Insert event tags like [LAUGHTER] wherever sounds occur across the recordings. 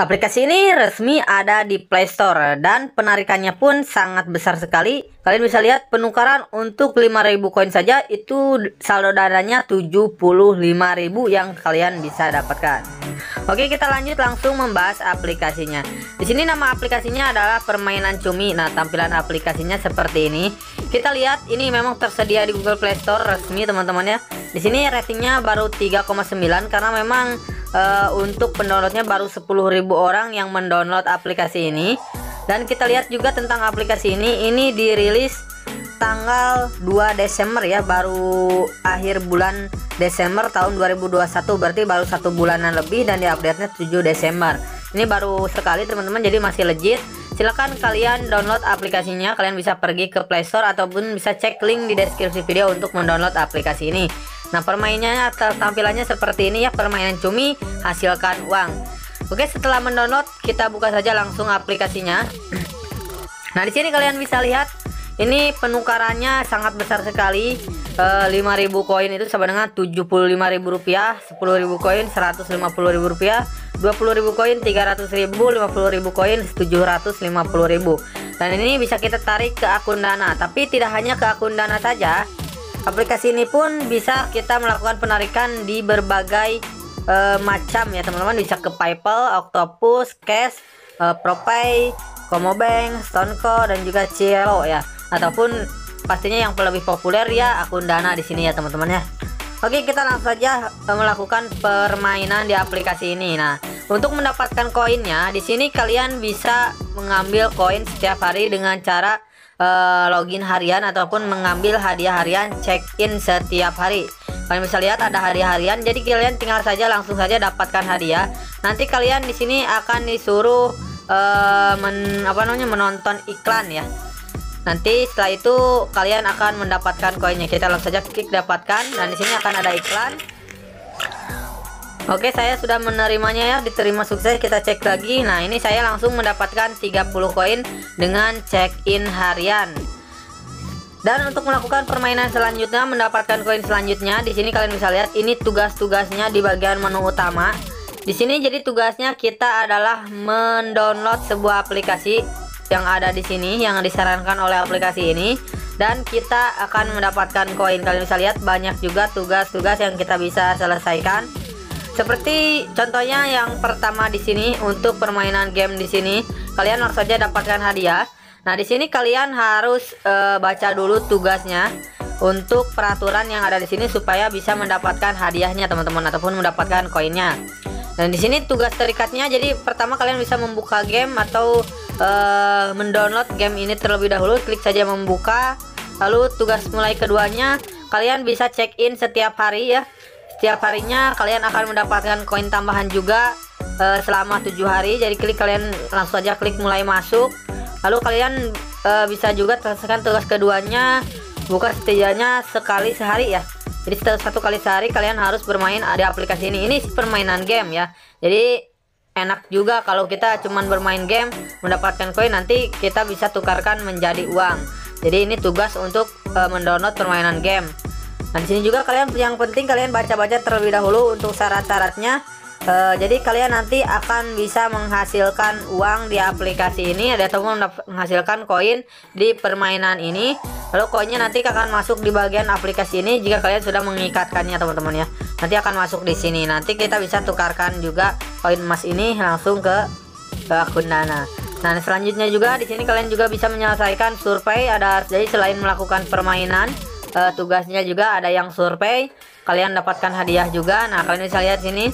Aplikasi ini resmi ada di Play Store dan penarikannya pun sangat besar sekali. Kalian bisa lihat penukaran untuk 5000 koin saja itu saldo dananya 75.000 yang kalian bisa dapatkan. Oke, kita lanjut langsung membahas aplikasinya. Di sini nama aplikasinya adalah Permainan Cumi. Nah, tampilan aplikasinya seperti ini. Kita lihat ini memang tersedia di Google Play Store resmi, teman-teman ya. Di sini ratingnya baru 3,9 karena memang uh, untuk pendownloadnya baru 10.000 orang yang mendownload aplikasi ini. Dan kita lihat juga tentang aplikasi ini. Ini dirilis tanggal 2 Desember ya baru akhir bulan Desember tahun 2021 berarti baru satu bulanan lebih dan diupdate nya 7 Desember. Ini baru sekali teman-teman jadi masih legit. Silahkan kalian download aplikasinya. Kalian bisa pergi ke Play Store ataupun bisa cek link di deskripsi video untuk mendownload aplikasi ini Nah permainannya atau tampilannya seperti ini ya permainan cumi hasilkan uang. Oke setelah mendownload kita buka saja langsung aplikasinya. [CLEARS THROAT] Nah di sini kalian bisa lihat ini penukarannya sangat besar sekali. E, eh, 5000 koin itu sama dengan 75.000 rupiah, 10.000 koin 150.000 rupiah, 20.000 koin 300.000, 50.000 koin 750.000. Dan ini bisa kita tarik ke akun Dana, tapi tidak hanya ke akun Dana saja, aplikasi ini pun bisa kita melakukan penarikan di berbagai uh, macam ya teman-teman bisa ke PayPal, Octopus, Cash, uh, ProPay, Komobank, Stoneco dan juga Cielo ya ataupun pastinya yang lebih populer ya akun Dana di sini ya teman-teman ya. Oke kita langsung saja uh, melakukan permainan di aplikasi ini. Nah untuk mendapatkan koinnya di sini kalian bisa mengambil koin setiap hari dengan cara uh, login harian ataupun mengambil hadiah harian check-in setiap hari. Kalian bisa lihat ada hadiah harian, jadi kalian tinggal saja langsung saja dapatkan hadiah. Nanti kalian di sini akan disuruh uh, men, apa namanya menonton iklan ya. Nanti setelah itu kalian akan mendapatkan koinnya. Kita langsung saja klik dapatkan dan di sini akan ada iklan. Oke saya sudah menerimanya ya. Diterima sukses kita cek lagi. Nah ini saya langsung mendapatkan 30 koin dengan check in harian. Dan untuk melakukan permainan selanjutnya mendapatkan koin selanjutnya di sini kalian bisa lihat ini tugas-tugasnya di bagian menu utama. Di sini jadi tugasnya kita adalah mendownload sebuah aplikasi yang ada di sini yang disarankan oleh aplikasi ini. Dan kita akan mendapatkan koin. Kalian bisa lihat banyak juga tugas-tugas yang kita bisa selesaikan seperti contohnya yang pertama di sini untuk permainan game di sini, kalian langsung saja dapatkan hadiah. Nah, di sini kalian harus uh, baca dulu tugasnya untuk peraturan yang ada di sini supaya bisa mendapatkan hadiahnya teman-teman ataupun mendapatkan koinnya. Dan di sini tugas terikatnya jadi pertama kalian bisa membuka game atau uh, mendownload game ini terlebih dahulu, klik saja membuka. Lalu tugas mulai keduanya kalian bisa check in setiap hari ya setiap harinya kalian akan mendapatkan koin tambahan juga uh, selama tujuh hari. Jadi klik kalian langsung saja klik mulai masuk. Lalu kalian uh, bisa juga selesaikan tugas keduanya buka setidaknya sekali sehari ya. Jadi satu kali sehari kalian harus bermain ada aplikasi ini. Ini permainan game ya. Jadi enak juga kalau kita cuman bermain game mendapatkan koin nanti kita bisa tukarkan menjadi uang. Jadi ini tugas untuk uh, mendownload permainan game Nah, di sini juga kalian yang penting kalian baca-baca terlebih dahulu untuk syarat-syaratnya. Uh, jadi kalian nanti akan bisa menghasilkan uang di aplikasi ini ataupun menghasilkan koin di permainan ini. Lalu koinnya nanti akan masuk di bagian aplikasi ini jika kalian sudah mengikatkannya teman-teman ya. Nanti akan masuk di sini. Nanti kita bisa tukarkan juga koin emas ini langsung ke, ke akun Dana. Nah, selanjutnya juga di sini kalian juga bisa menyelesaikan survei ada jadi selain melakukan permainan uh, tugasnya juga ada yang survei. Kalian dapatkan hadiah juga. Nah kalian bisa lihat sini.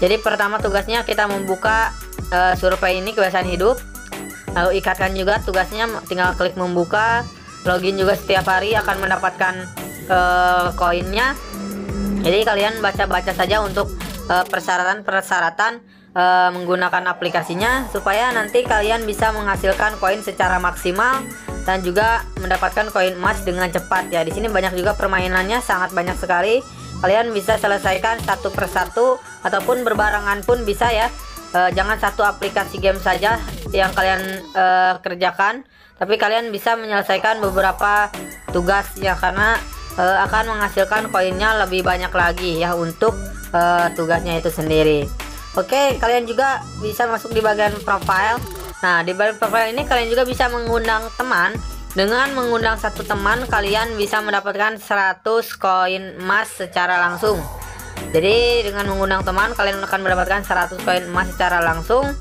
Jadi pertama tugasnya kita membuka uh, survei ini kebiasaan hidup. Lalu ikatkan juga tugasnya tinggal klik membuka. Login juga setiap hari akan mendapatkan uh, koinnya. Jadi kalian baca-baca saja untuk persyaratan-persyaratan uh, menggunakan aplikasinya supaya nanti kalian bisa menghasilkan koin secara maksimal dan juga mendapatkan koin emas dengan cepat. Ya di sini banyak juga permainannya sangat banyak sekali. Kalian bisa selesaikan satu persatu ataupun berbarengan pun bisa ya. E, jangan satu aplikasi game saja yang kalian e, kerjakan. Tapi kalian bisa menyelesaikan beberapa tugas ya karena e, akan menghasilkan koinnya lebih banyak lagi ya untuk e, tugasnya itu sendiri. Oke, kalian juga bisa masuk di bagian profile. Nah, di bagian profile ini kalian juga bisa mengundang teman. Dengan mengundang satu teman, kalian bisa mendapatkan 100 koin emas secara langsung. Jadi, dengan mengundang teman, kalian akan mendapatkan 100 koin emas secara langsung.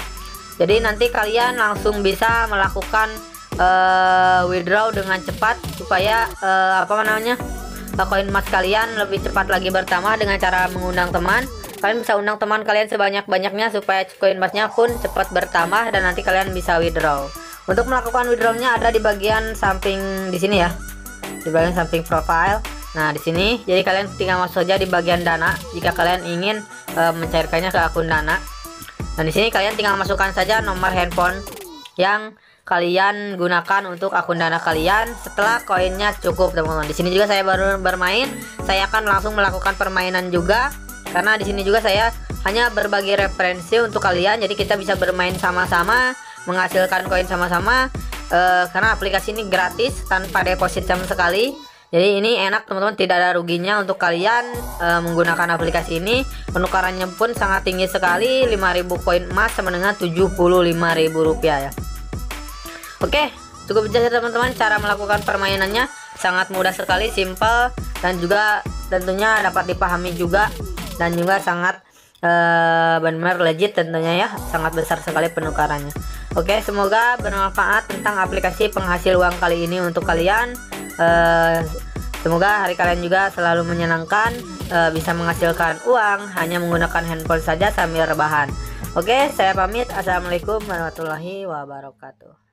Jadi, nanti kalian langsung bisa melakukan uh, withdraw dengan cepat supaya uh, apa namanya? koin emas kalian lebih cepat lagi bertambah dengan cara mengundang teman kalian bisa undang teman kalian sebanyak-banyaknya supaya koin emasnya pun cepat bertambah dan nanti kalian bisa withdraw. Untuk melakukan withdrawnya ada di bagian samping di sini ya. Di bagian samping profile. Nah di sini. Jadi kalian tinggal masuk saja di bagian dana jika kalian ingin e, mencairkannya ke akun dana. Dan di sini kalian tinggal masukkan saja nomor handphone yang kalian gunakan untuk akun dana kalian setelah koinnya cukup teman-teman. Di sini juga saya baru bermain. Saya akan langsung melakukan permainan juga karena di sini juga saya hanya berbagi referensi untuk kalian jadi kita bisa bermain sama-sama menghasilkan koin sama-sama uh, karena aplikasi ini gratis tanpa deposit sama sekali. Jadi ini enak teman-teman tidak ada ruginya untuk kalian uh, menggunakan aplikasi ini. Penukarannya pun sangat tinggi sekali 5000 koin emas sama dengan 75.000 rupiah ya. Oke cukup jelas teman-teman cara melakukan permainannya. Sangat mudah sekali simple dan juga tentunya dapat dipahami juga dan juga sangat uh, benar legit tentunya ya. Sangat besar sekali penukarannya. Oke semoga bermanfaat tentang aplikasi penghasil uang kali ini untuk kalian. Uh, semoga hari kalian juga selalu menyenangkan uh, bisa menghasilkan uang hanya menggunakan handphone saja sambil rebahan. Oke saya pamit. Assalamualaikum warahmatullahi wabarakatuh